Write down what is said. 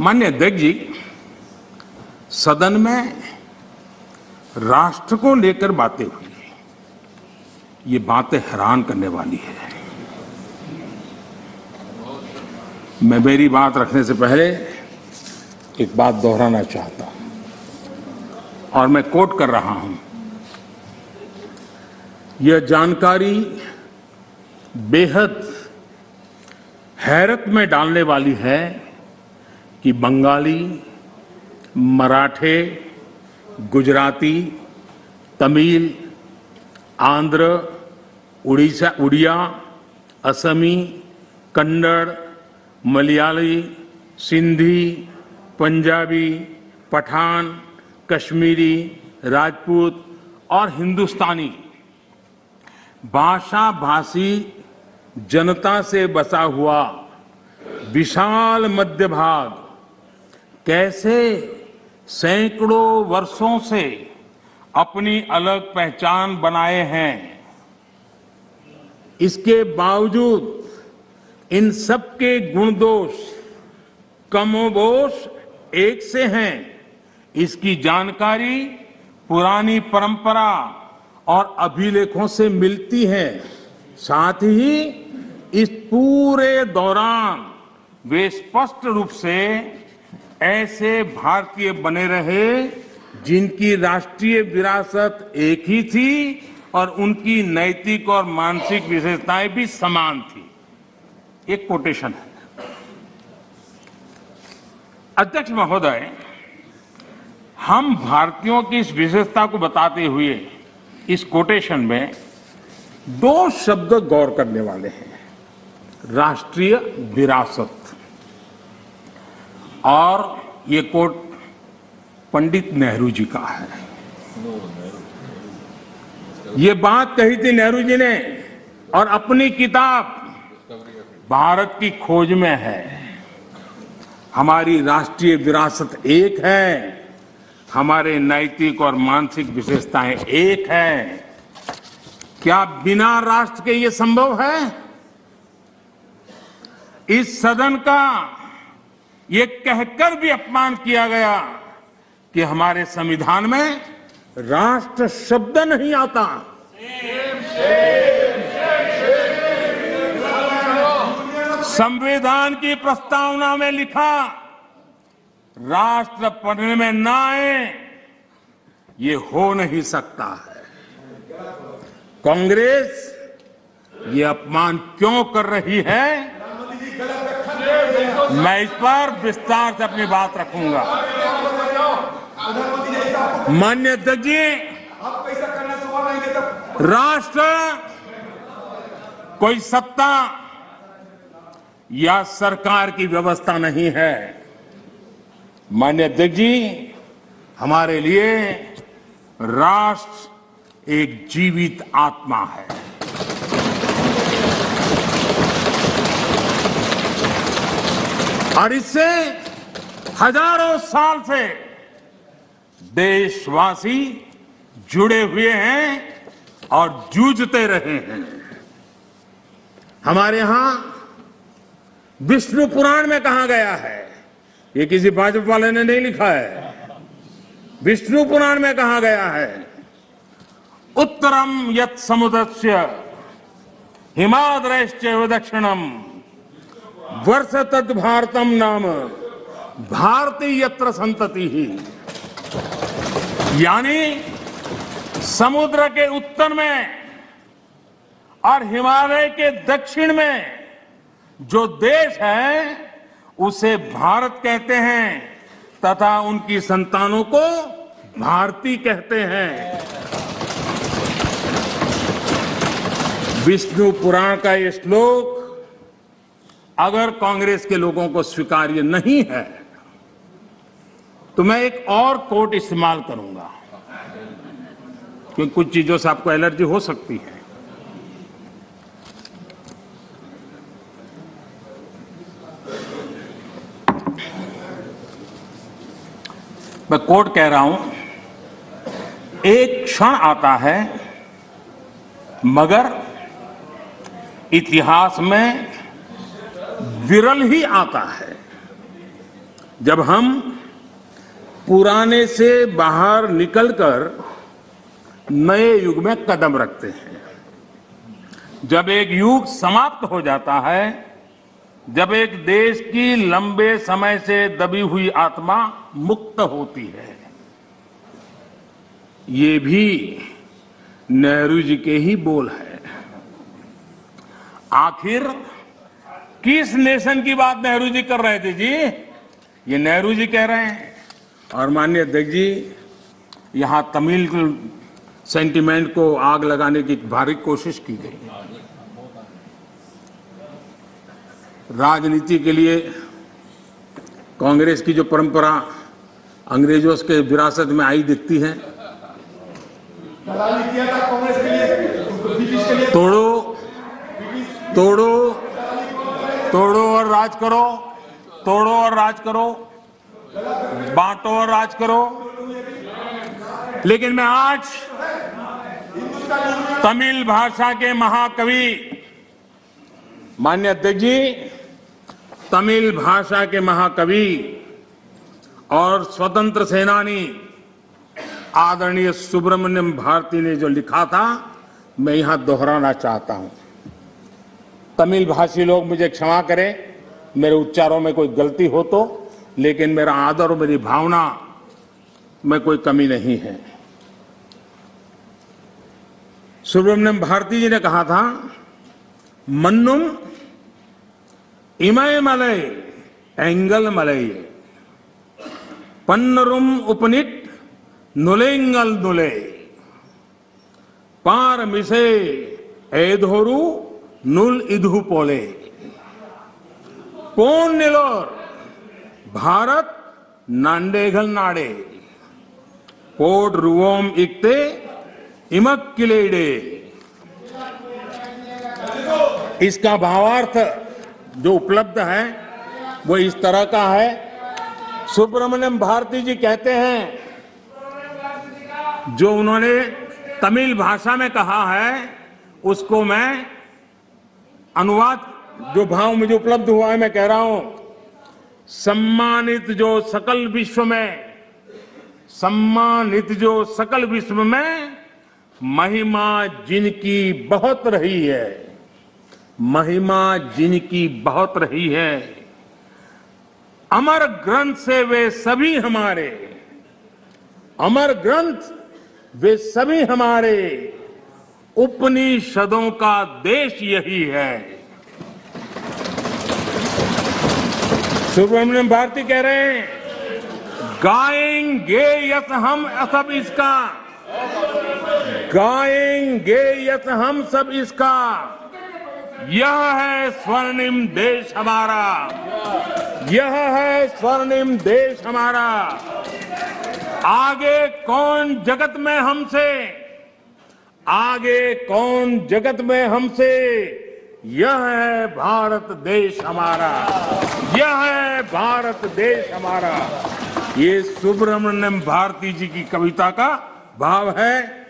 मान्य अध्यक्ष जी, सदन में राष्ट्र को लेकर बातें हुई। ये बातें हैरान करने वाली है। मैं मेरी बात रखने से पहले एक बात दोहराना चाहता हूँ और मैं कोट कर रहा हूँ। यह जानकारी बेहद हैरत में डालने वाली है कि बंगाली, मराठे, गुजराती, तमिल, आंध्र, उड़ीसा, उड़िया, असमी, कन्नड़, मलयाली, सिंधी, पंजाबी, पठान, कश्मीरी, राजपूत और हिंदुस्तानी। भाषा भाषी जनता से बसा हुआ विशाल मध्य भाग कैसे सैकड़ों वर्षों से अपनी अलग पहचान बनाए हैं। इसके बावजूद इन सबके गुण दोष कमोबोश एक से हैं। इसकी जानकारी पुरानी परंपरा और अभिलेखों से मिलती है। साथ ही इस पूरे दौरान वे स्पष्ट रूप से ऐसे भारतीय बने रहे जिनकी राष्ट्रीय विरासत एक ही थी और उनकी नैतिक और मानसिक विशेषताएँ भी समान थी। एक कोटेशन है। अध्यक्ष महोदय, हम भारतीयों की इस विशेषता को बताते हुए इस कोटेशन में दो शब्द गौर करने वाले हैं। राष्ट्रीय विरासत। और ये कोट पंडित नेहरू जी का है। ये बात कही थी नेहरू जी ने, और अपनी किताब भारत की खोज में है। हमारी राष्ट्रीय विरासत एक है, हमारे नैतिक और मानसिक विशेषताएँ एक है। क्या बिना राष्ट्र के ये संभव है? इस सदन का ये कहकर भी अपमान किया गया कि हमारे संविधान में राष्ट्र शब्द नहीं आता। संविधान की प्रस्तावना में लिखा, राष्ट्र पढ़ने में ना आए, ये हो नहीं सकता है। कांग्रेस ये अपमान क्यों कर रही है? मैं इस पर विस्तार से अपनी बात रखूँगा। मान्य अध्यक्ष जी, राष्ट्र कोई सत्ता या सरकार की व्यवस्था नहीं है। मान्य अध्यक्ष जी, हमारे लिए राष्ट्र एक जीवित आत्मा है। और इससे हज़ारों साल से देशवासी जुड़े हुए हैं और जूझते रहे हैं। हमारे यहाँ विष्णु पुराण में कहा गया है, ये किसी भाजपा वाले ने नहीं लिखा है। विष्णु पुराण में कहा गया है, उत्तरम यत समुद्र हिमाद्रश्च दक्षिणम। वर्ष तद भारतम नाम भारतीय यत्र संतति ही। यानी समुद्र के उत्तर में और हिमालय के दक्षिण में जो देश है, उसे भारत कहते हैं तथा उनकी संतानों को भारती कहते हैं। विष्णु पुराण का ये श्लोक अगर कांग्रेस के लोगों को स्वीकार्य नहीं है तो मैं एक और कोट इस्तेमाल करूँगा। क्योंकि कुछ चीज़ों से आपको एलर्जी हो सकती है। मैं कोट कह रहा हूँ, एक क्षण आता है, मगर इतिहास में विरल ही आता है। जब हम पुराने से बाहर निकलकर नए युग में कदम रखते हैं, जब एक युग समाप्त हो जाता है, जब एक देश की लंबे समय से दबी हुई आत्मा मुक्त होती है, ये भी नेहरू जी के ही बोल है। आखिर किस नेशन की बात नेहरू जी कर रहे थे जी? ये नेहरू जी कह रहे हैं। और माननीय अध्यक्ष जी यहाँ तमिल सेंटिमेंट को आग लगाने की भारी कोशिश की गई। राजनीति के लिए कांग्रेस की जो परंपरा अंग्रेज़ों के विरासत में आई दिखती है। तोड़ो तोड़ो तोड़ो और राज करो, तोड़ो और राज करो, बांटो और राज करो। लेकिन मैं आज तमिल भाषा के महाकवि मान्य अध्यक्ष जी, तमिल भाषा के महाकवि और स्वतंत्र सेनानी आदरणीय सुब्रमण्यम भारती ने जो लिखा था, मैं यहाँ दोहराना चाहता हूँ। तमिल भाषी लोग मुझे क्षमा करें। मेरे उच्चारों में कोई गलती हो तो लेकिन मेरा आदर और मेरी भावना में कोई कमी नहीं है। सुब्रमण्यम भारती जी ने कहा था, मन्नुम इमय मलय, एंगल मलय। पन्नरुम उपनिट नुलेंगल नुले। पार मिसे ऐधोरु नुल इधु पोले। पोन निलोर? भारत नांडेगल नाडे। पोट रुवोम इकते इमक किलेडे। इसका भावार्थ जो उपलब्ध है, वो इस तरह का है। सुब्रमण्यम भारती जी कहते हैं, जो उन्होंने तमिल भाषा में कहा है, उसको मैं अनुवाद जो भाव मुझे उपलब्ध हुआ है, मैं कह रहा हूँ, सम्मानित जो सकल विश्व में, सम्मानित जो सकल विश्व में महिमा जिनकी बहुत रही है, महिमा जिनकी बहुत रही है, अमर ग्रंथ से वे सभी हमारे, अमर ग्रंथ वे सभी हमारे उपनिषदों का देश यही है। सुब्रमण्यम भारती कह रहे हैं, गाएँगे यस हम सब इसका। गाएँगे यस हम सब इसका। यह है स्वर्णिम देश हमारा। यह है स्वर्णिम देश हमारा। आगे कौन जगत में हमसे आगे कौन जगत में हमसे? यह है भारत देश हमारा। यह है भारत देश हमारा। ये सुब्रमण्यम भारती जी की कविता का भाव है।